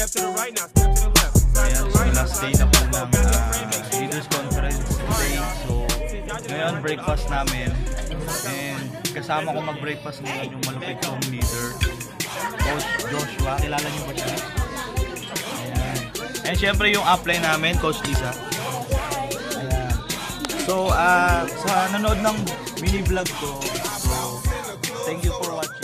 Step to the right now, step to the left. Ayan, so last day na po ng uh, ah, leaders conference today. So, ngayon breakfast namin. And kasama ko mag-breakfast ngayon yung malupit kong leader, Coach Joshua. Kilala niyo ba siya? Ayan. And syempre yung upline namin, Coach Lisa. Ayan. So, uh, sa nanood ng mini vlog ko, so, thank you for watching.